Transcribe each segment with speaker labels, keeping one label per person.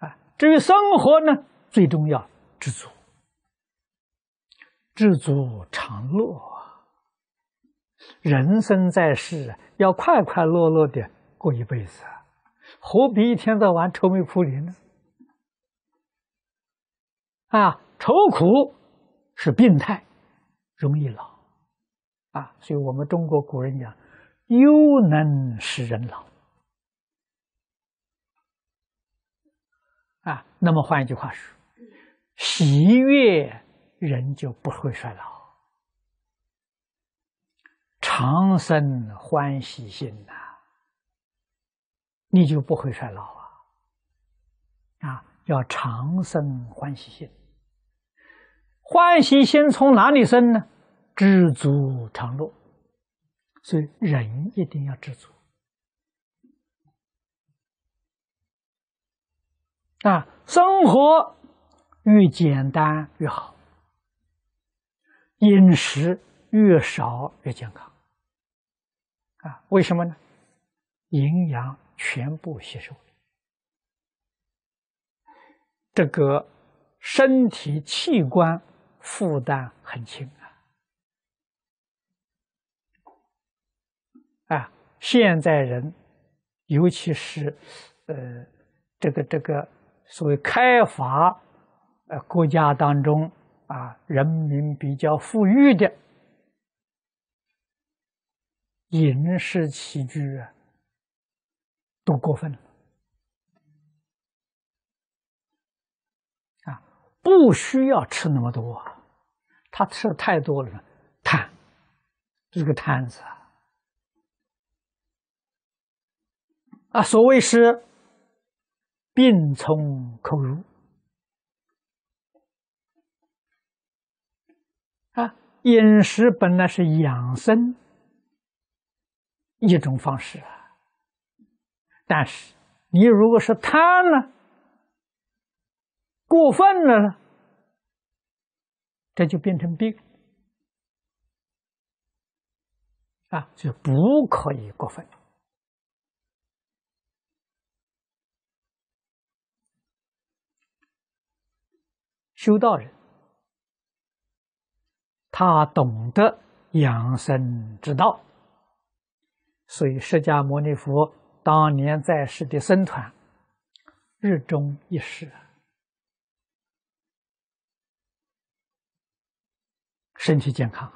Speaker 1: 啊，至于生活呢，最重要知足，知足常乐啊。人生在世，要快快乐乐的过一辈子，何必一天到晚愁眉苦脸呢？啊，愁苦是病态，容易老啊。所以我们中国古人讲，忧能使人老。啊，那么换一句话说，喜悦人就不会衰老，长生欢喜心呐，你就不会衰老啊！啊，要长生欢喜心，欢喜心从哪里生呢？知足常乐，所以人一定要知足。啊，生活越简单越好，饮食越少越健康。啊，为什么呢？营养全部吸收，这个身体器官负担很轻啊。啊，现在人，尤其是呃，这个这个。所谓开发呃国家当中啊，人民比较富裕的饮食起居啊，都过分了啊！不需要吃那么多，他吃的太多了，贪，这是个贪字啊！所谓是。病从口入啊！饮食本来是养生一种方式啊，但是你如果是贪了、过分了呢，这就变成病啊！就不可以过分。修道人，他懂得养生之道，所以释迦牟尼佛当年在世的僧团，日中一时，身体健康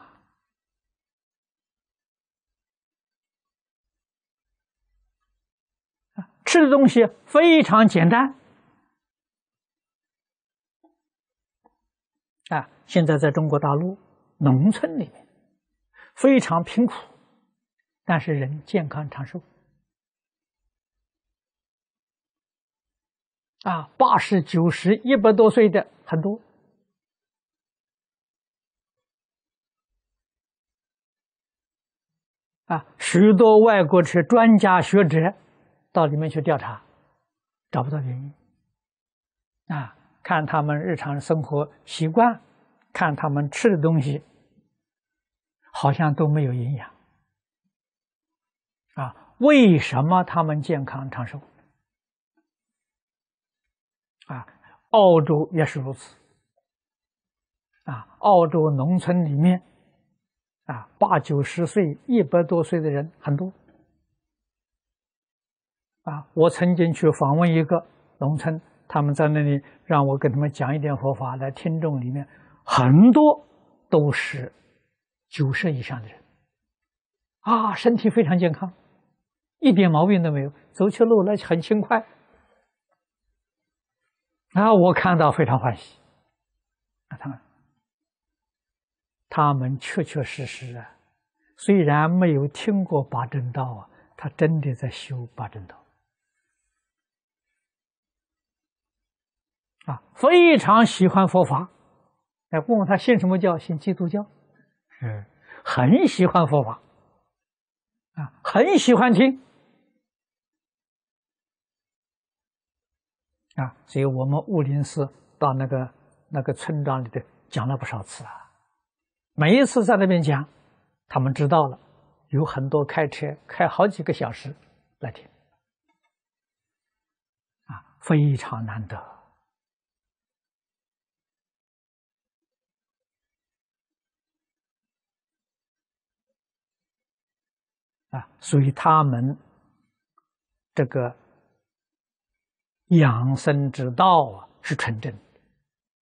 Speaker 1: 啊，吃的东西非常简单。啊，现在在中国大陆农村里面非常贫苦，但是人健康长寿。啊，八十九十、一百多岁的很多。啊，许多外国是专家学者到里面去调查，找不到原因。啊。看他们日常生活习惯，看他们吃的东西，好像都没有营养。啊，为什么他们健康长寿？啊，澳洲也是如此。啊，澳洲农村里面，啊，八九十岁、一百多岁的人很多。啊，我曾经去访问一个农村。他们在那里让我跟他们讲一点佛法，来听众里面很多都是九十以上的人，啊，身体非常健康，一点毛病都没有，走起路来很轻快，啊，我看到非常欢喜，啊，他们，他们确确实实啊，虽然没有听过八正道啊，他真的在修八正道。啊，非常喜欢佛法。哎，问问他信什么教？信基督教。嗯，很喜欢佛法。啊，很喜欢听。啊，所以我们悟林寺到那个那个村庄里头讲了不少次啊。每一次在那边讲，他们知道了，有很多开车开好几个小时来听。啊非常难得啊，所以他们这个养生之道啊，是纯正的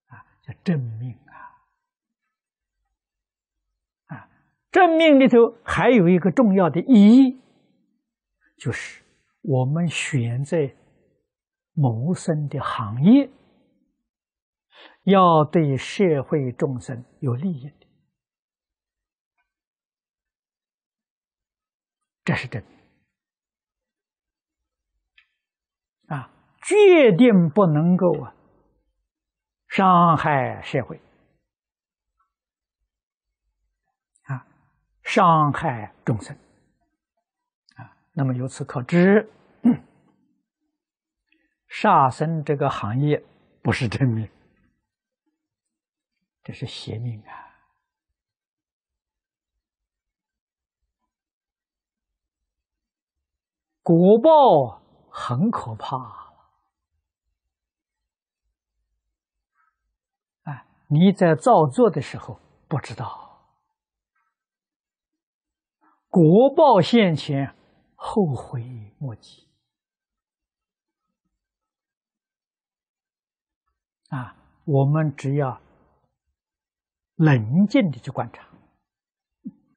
Speaker 1: 啊，叫正命啊啊，正命里头还有一个重要的意义，就是我们选择。谋生的行业要对社会众生有利益的，这是真啊，决定不能够啊伤害社会啊，伤害众生啊。那么由此可知。杀生这个行业不是真命，这是邪命啊！果报很可怕啊！你在造作的时候不知道，国报现前，后悔莫及。啊，我们只要冷静的去观察，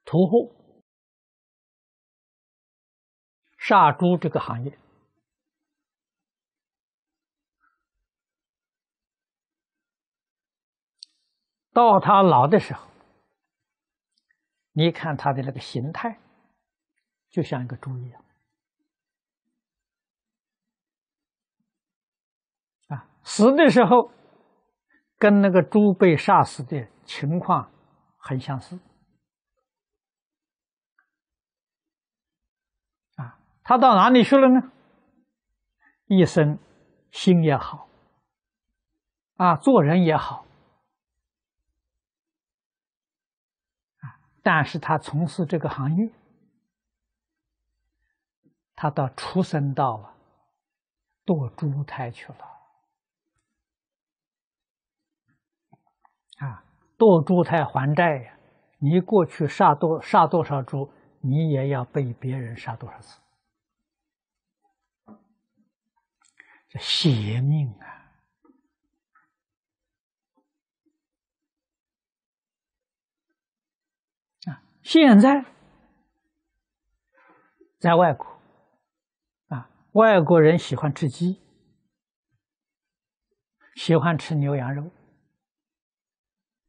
Speaker 1: 屠户、杀猪这个行业，到他老的时候，你看他的那个形态，就像一个猪一样。啊，死的时候。跟那个猪被杀死的情况很相似啊！他到哪里去了呢？一生心也好啊，做人也好啊，但是他从事这个行业，他到畜生道了，堕猪胎去了。啊，堕猪胎还债呀！你过去杀多杀多少猪，你也要被别人杀多少次，邪命啊！啊，现在在外国，啊，外国人喜欢吃鸡，喜欢吃牛羊肉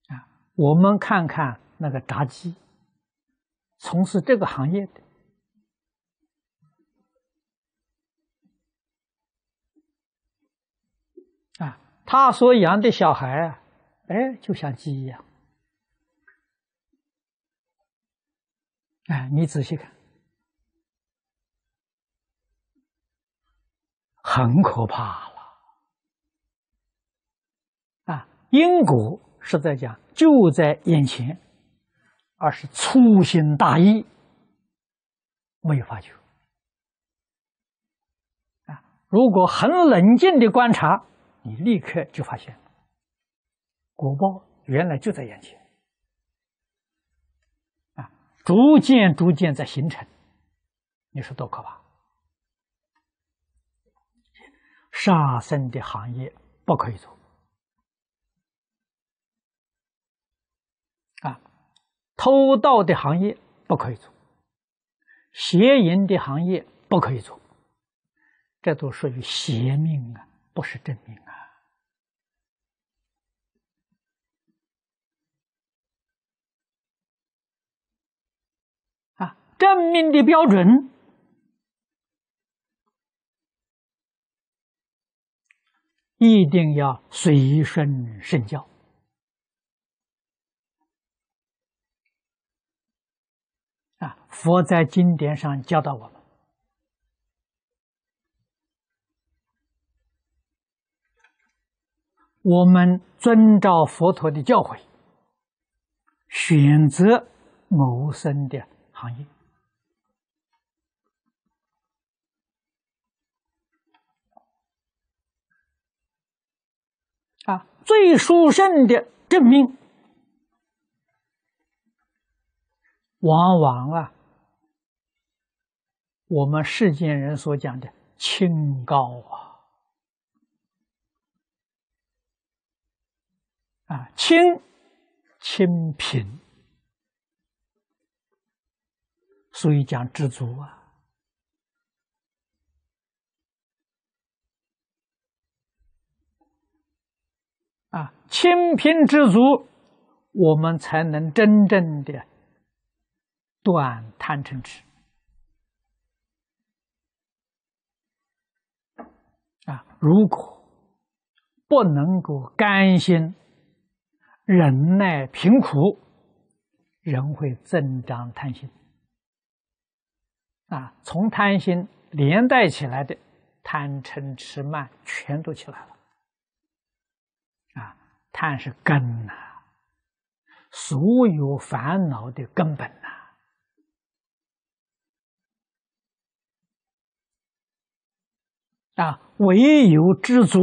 Speaker 1: 啊。我们看看那个炸鸡，从事这个行业的啊，他所养的小孩啊，哎，就像鸡一样。哎，你仔细看，很可怕了啊！因果是在讲。就在眼前，而是粗心大意，没有发觉啊！如果很冷静的观察，你立刻就发现，果报原来就在眼前啊！逐渐逐渐在形成，你说多可怕！杀生的行业不可以做。啊偷盗的行业不可以做，邪淫的行业不可以做，这都属于邪命啊，不是证明啊！啊，证明的标准一定要随顺圣教。啊！佛在经典上教导我们，我们遵照佛陀的教诲，选择谋生的行业啊。最殊胜的证明，往往啊，我们世间人所讲的清高啊，啊，清清贫，所以讲知足啊。啊，清贫知足，我们才能真正的断贪嗔痴。啊，如果不能够甘心忍耐贫苦，人会增长贪心。啊，从贪心连带起来的贪嗔痴慢，全都起来了。啊贪是根呐，所有烦恼的根本呐！啊，唯有知足，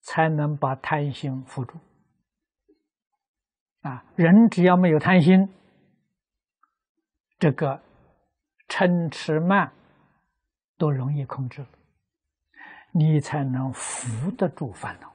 Speaker 1: 才能把贪心扶住。啊，人只要没有贪心，这个嗔痴慢都容易控制，你才能扶得住烦恼。